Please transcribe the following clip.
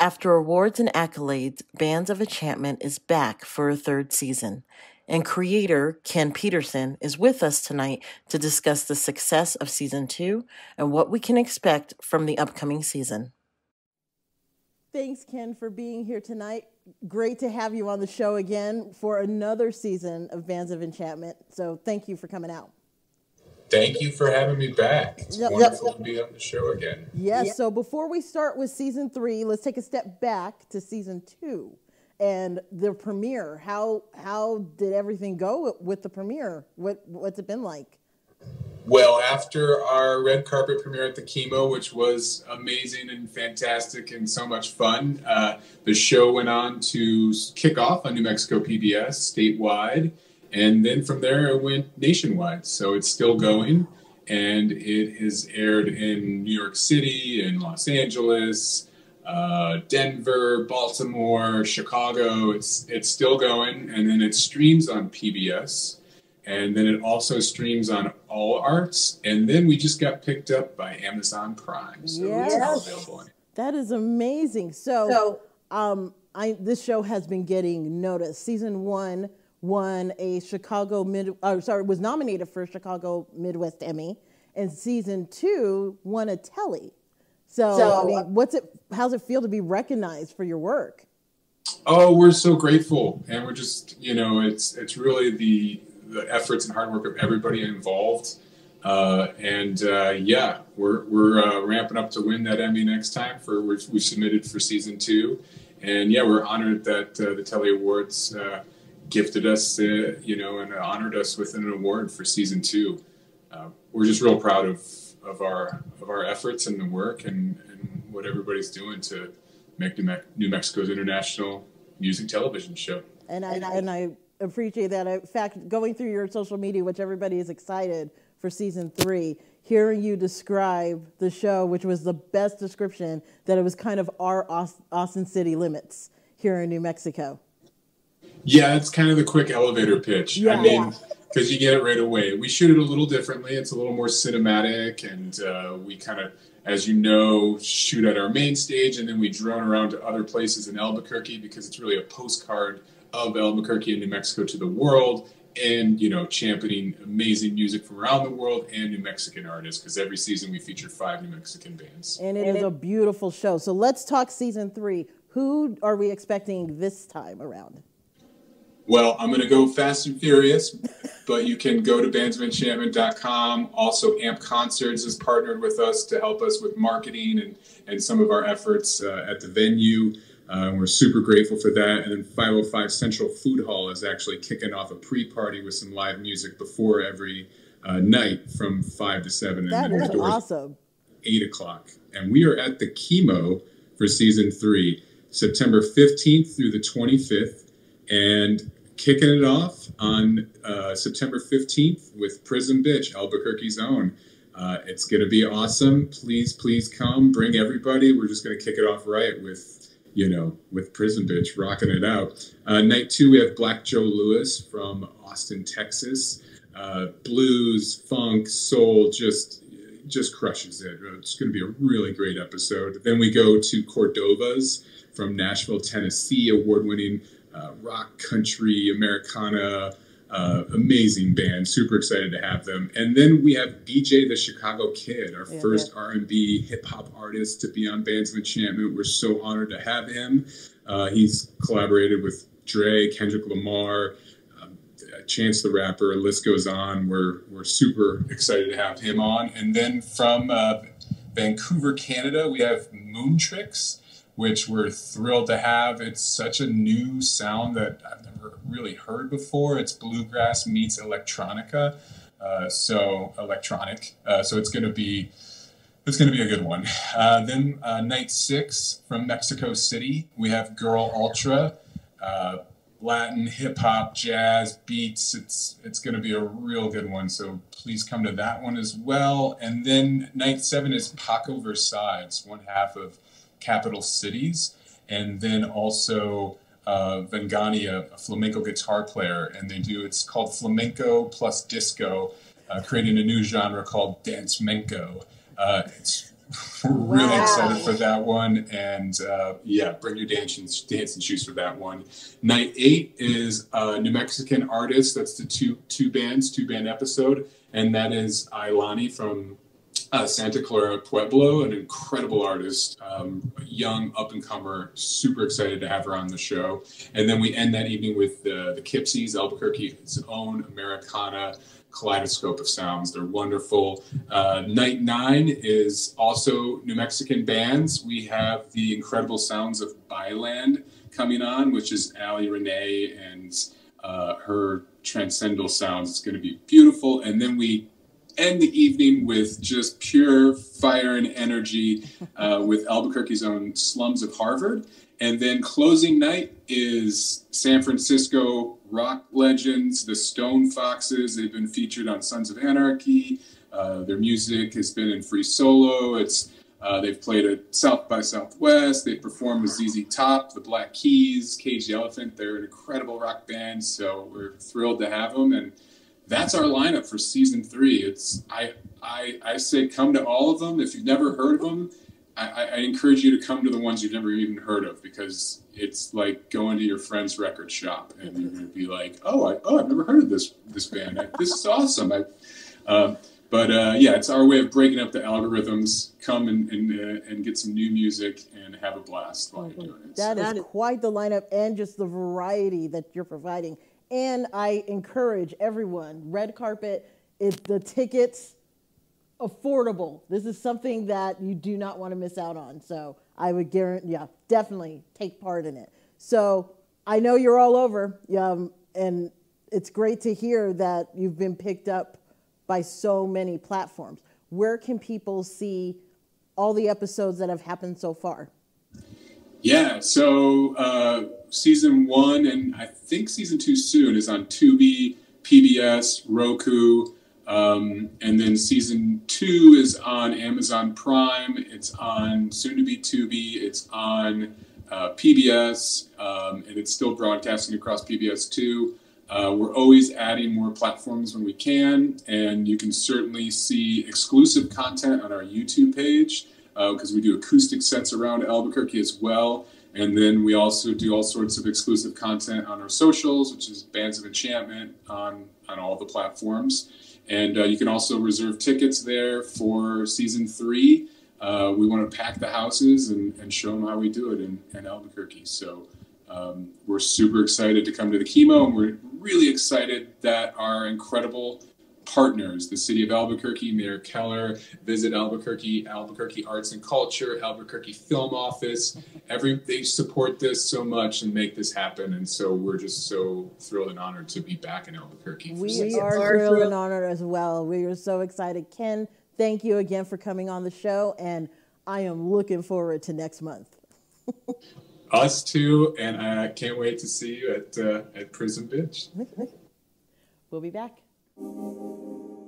After awards and accolades, Bands of Enchantment is back for a third season. And creator Ken Peterson is with us tonight to discuss the success of season two and what we can expect from the upcoming season. Thanks, Ken, for being here tonight. Great to have you on the show again for another season of Bands of Enchantment. So thank you for coming out. Thank you for having me back. It's yep, wonderful yep. to be on the show again. Yes. Yep. So before we start with season three, let's take a step back to season two and the premiere. How how did everything go with the premiere? What what's it been like? Well, after our red carpet premiere at the KiMo, which was amazing and fantastic and so much fun, uh, the show went on to kick off on New Mexico PBS statewide and then from there, it went nationwide. So it's still going. And it is aired in New York City, in Los Angeles, uh, Denver, Baltimore, Chicago. It's, it's still going. And then it streams on PBS. And then it also streams on All Arts. And then we just got picked up by Amazon Prime. So yes. it's all available. That is amazing. So, so um, I, this show has been getting noticed. Season one won a Chicago mid, uh, sorry, was nominated for a Chicago Midwest Emmy, and season two won a Telly. So, so I mean, what's it? How's it feel to be recognized for your work? Oh, we're so grateful, and we're just, you know, it's it's really the the efforts and hard work of everybody involved. Uh, and uh, yeah, we're we're uh, ramping up to win that Emmy next time. For which we submitted for season two, and yeah, we're honored that uh, the Telly Awards uh, gifted us, uh, you know, and honored us with an award for season two. Uh, we're just real proud of, of our of our efforts and the work and, and what everybody's doing to make New, Me- New Mexico's international music television show. And I, and I appreciate that. In fact, going through your social media, which everybody is excited for season three, hearing you describe the show, which was the best description, that it was kind of our Austin city limits here in New Mexico. Yeah, it's kind of the quick elevator pitch. Yeah. I mean, because you get it right away. We shoot it a little differently. It's a little more cinematic, and uh, we kind of, as you know, shoot at our main stage, and then we drone around to other places in Albuquerque because it's really a postcard of Albuquerque and New Mexico to the world, and you know, championing amazing music from around the world and New Mexican artists. Because every season we feature five New Mexican bands, and it and is it, a beautiful show. So let's talk season three. Who are we expecting this time around? Well, I'm going to go fast and furious, but you can go to bandsofenchantment.com. Also, AMP Concerts has partnered with us to help us with marketing and, and some of our efforts uh, at the venue. Uh, we're super grateful for that. And then 505 Central Food Hall is actually kicking off a pre party with some live music before every uh, night from 5 to 7. That and is awesome. 8 o'clock. And we are at the KiMo for season three, September 15th through the 25th. And kicking it off on uh, September 15th with Prism Bitch, Albuquerque's own. Uh, it's going to be awesome. Please, please come. Bring everybody. We're just going to kick it off right with, you know, with Prism Bitch, rocking it out. Uh, night two, we have Black Joe Lewis from Austin, Texas. Uh, blues, funk, soul, just just crushes it. It's going to be a really great episode. Then we go to Cordovas from Nashville, Tennessee, award-winning uh, rock, country, Americana, uh, amazing band. Super excited to have them. And then we have BJ the Chicago Kid, our yeah, first yeah. R&B hip hop artist to be on Bands of Enchantment. We're so honored to have him. Uh, he's collaborated with Dre, Kendrick Lamar, um, Chance the Rapper. List goes on. We're we're super excited to have him on. And then from uh, Vancouver, Canada, we have Moontricks which we're thrilled to have. It's such a new sound that I've never really heard before. It's bluegrass meets electronica, uh, so electronic. Uh, so it's going to be it's going to be a good one. Uh, then uh, night six from Mexico City, we have Girl Ultra. Latin, hip hop, jazz, beats. It's it's going to be a real good one. So please come to that one as well. And then night seven is Paco Versailles, one half of capital cities, and then also uh, Vangani, a, a, flamenco guitar player, and they do it's called flamenco plus disco, uh, creating a new genre called dance menko. Uh, it's we're really wow. excited for that one. And uh, yeah, bring your dancing, dance and shoes for that one. Night eight is a New Mexican artist. That's the two two bands, two band episode, and that is Ailani from uh, Santa Clara Pueblo, an incredible artist, um, young up and comer. Super excited to have her on the show. And then we end that evening with the, the Kipsies, Albuquerque's own Americana kaleidoscope of sounds. They're wonderful. Uh, night nine is also New Mexican bands. We have the incredible sounds of Byland coming on, which is Ali Renee and uh, her transcendental sounds. It's going to be beautiful. And then we end the evening with just pure fire and energy uh, with Albuquerque's own Slums of Harvard. And then closing night is San Francisco rock legends, the Stone Foxes. They've been featured on Sons of Anarchy. Uh, their music has been in Free Solo. It's uh, they've played at South by Southwest. They performed with ZZ Top, the Black Keys, Cage the Elephant. They're an incredible rock band, so we're thrilled to have them. And that's our lineup for season three. It's I I, I say come to all of them. If you've never heard of them, I, I, encourage you to come to the ones you've never even heard of because it's like going to your friend's record shop and you're going to be like, oh, I, oh, I've never heard of this this band. I, this is awesome. I, uh, but uh, yeah, it's our way of breaking up the algorithms. Come and and, uh, and get some new music and have a blast while you're doing it. That so. is quite the lineup and just the variety that you're providing. And I encourage everyone, red carpet, it, the tickets affordable. This is something that you do not want to miss out on. So I would guarantee, yeah, definitely take part in it. So I know you're all over, um, and it's great to hear that you've been picked up by so many platforms. Where can people see all the episodes that have happened so far? Yeah, so uh, season one and I think season two soon is on Tubi, PBS, Roku. Um, and then season two is on Amazon Prime. It's on soon to be Tubi. It's on uh, PBS, um, and it's still broadcasting across PBS too. Uh, we're always adding more platforms when we can, and you can certainly see exclusive content on our YouTube page because uh, we do acoustic sets around Albuquerque as well. And then we also do all sorts of exclusive content on our socials, which is Bands of Enchantment on, on all the platforms. And uh, you can also reserve tickets there for season three. Uh, we want to pack the houses and, and show them how we do it in, in Albuquerque. So um, we're super excited to come to the KiMo, and we're really excited that our incredible partners, the city of Albuquerque, Mayor Keller, Visit Albuquerque, Albuquerque Arts and Culture, Albuquerque Film Office. Every they support this so much and make this happen, and so we're just so thrilled and honored to be back in Albuquerque. We are thrilled and honored as well. We are so excited. Ken, thank you again for coming on the show, and I am looking forward to next month. Us too, and I can't wait to see you at uh, at Prism Bitch. We'll be back. thank you